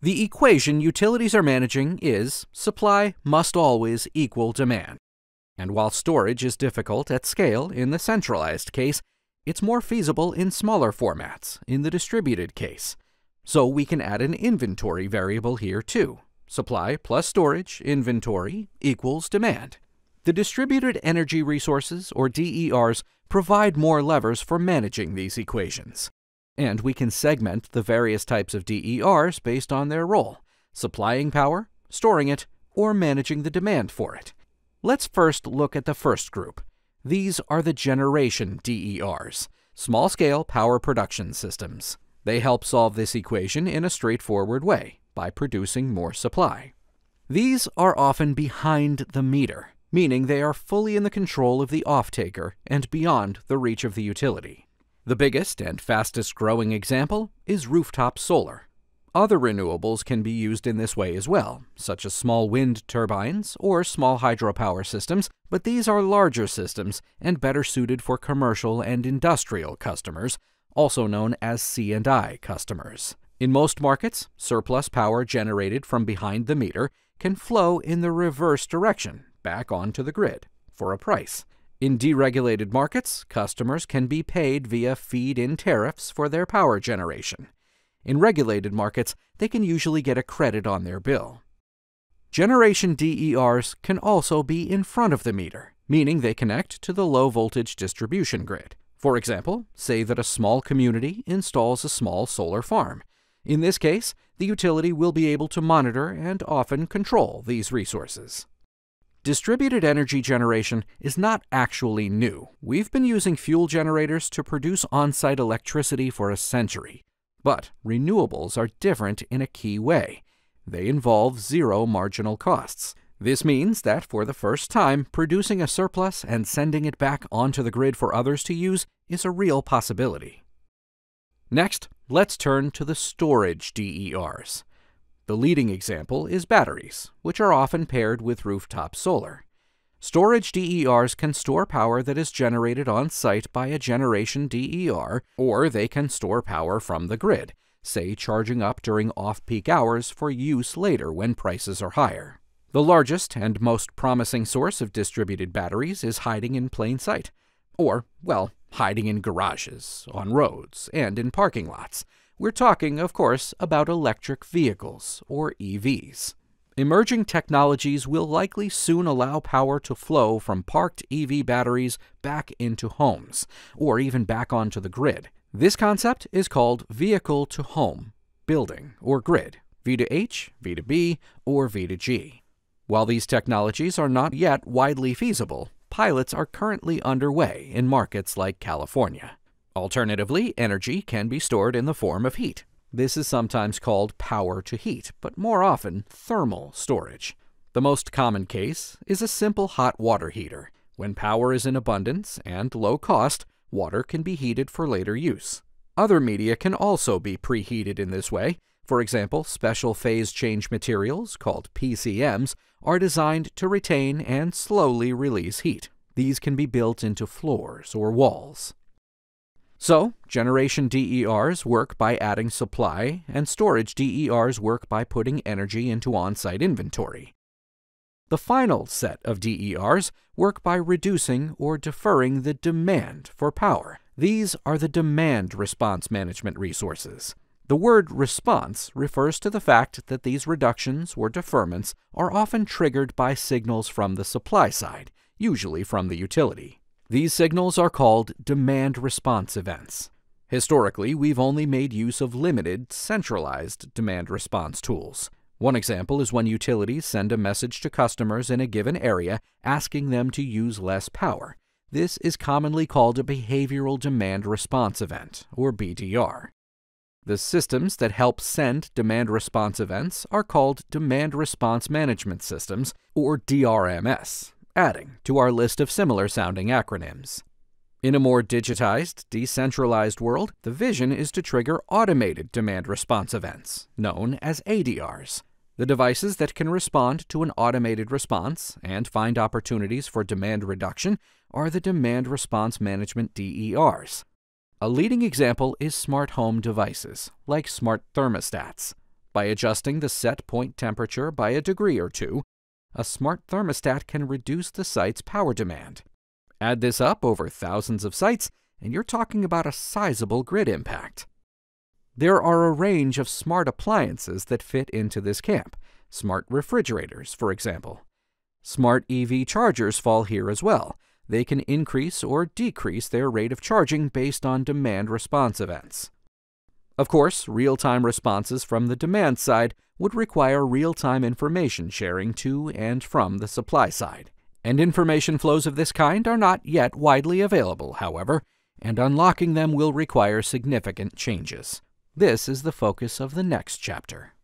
The equation utilities are managing is supply must always equal demand. And while storage is difficult at scale in the centralized case, it's more feasible in smaller formats in the distributed case. So we can add an inventory variable here too. Supply plus storage, inventory, equals demand. The distributed energy resources, or DERs, provide more levers for managing these equations. And we can segment the various types of DERs based on their role supplying power, storing it, or managing the demand for it. Let's first look at the first group. These are the generation DERs, small scale power production systems. They help solve this equation in a straightforward way by producing more supply. These are often behind the meter, meaning they are fully in the control of the off-taker and beyond the reach of the utility. The biggest and fastest growing example is rooftop solar. Other renewables can be used in this way as well, such as small wind turbines or small hydropower systems, but these are larger systems and better suited for commercial and industrial customers, also known as C&I customers. In most markets, surplus power generated from behind the meter can flow in the reverse direction, back onto the grid, for a price. In deregulated markets, customers can be paid via feed-in tariffs for their power generation. In regulated markets, they can usually get a credit on their bill. Generation DERs can also be in front of the meter, meaning they connect to the low-voltage distribution grid. For example, say that a small community installs a small solar farm. In this case, the utility will be able to monitor and often control these resources. Distributed energy generation is not actually new. We've been using fuel generators to produce on-site electricity for a century. But renewables are different in a key way. They involve zero marginal costs. This means that for the first time, producing a surplus and sending it back onto the grid for others to use is a real possibility. Next, let's turn to the storage DERs. The leading example is batteries, which are often paired with rooftop solar. Storage DERs can store power that is generated on site by a generation DER, or they can store power from the grid, say charging up during off-peak hours for use later when prices are higher. The largest and most promising source of distributed batteries is hiding in plain sight, or, well, hiding in garages, on roads, and in parking lots, we're talking, of course, about electric vehicles, or EVs. Emerging technologies will likely soon allow power to flow from parked EV batteries back into homes, or even back onto the grid. This concept is called vehicle to home, building, or grid, V2H, V2B, or V2G. While these technologies are not yet widely feasible, pilots are currently underway in markets like California. Alternatively, energy can be stored in the form of heat. This is sometimes called power to heat, but more often thermal storage. The most common case is a simple hot water heater. When power is in abundance and low cost, water can be heated for later use. Other media can also be preheated in this way. For example, special phase change materials, called PCMs, are designed to retain and slowly release heat. These can be built into floors or walls. So, generation DERs work by adding supply, and storage DERs work by putting energy into on-site inventory. The final set of DERs work by reducing or deferring the demand for power. These are the demand response management resources. The word response refers to the fact that these reductions or deferments are often triggered by signals from the supply side, usually from the utility. These signals are called demand response events. Historically, we've only made use of limited, centralized demand response tools. One example is when utilities send a message to customers in a given area asking them to use less power. This is commonly called a Behavioral Demand Response Event, or BDR. The systems that help send demand response events are called Demand Response Management Systems, or DRMS adding to our list of similar sounding acronyms. In a more digitized, decentralized world, the vision is to trigger automated demand response events, known as ADRs. The devices that can respond to an automated response and find opportunities for demand reduction are the Demand Response Management DERs. A leading example is smart home devices, like smart thermostats. By adjusting the set point temperature by a degree or two, a smart thermostat can reduce the site's power demand. Add this up over thousands of sites, and you're talking about a sizable grid impact. There are a range of smart appliances that fit into this camp, smart refrigerators, for example. Smart EV chargers fall here as well. They can increase or decrease their rate of charging based on demand response events. Of course, real time responses from the demand side would require real time information sharing to and from the supply side. And information flows of this kind are not yet widely available, however, and unlocking them will require significant changes. This is the focus of the next chapter.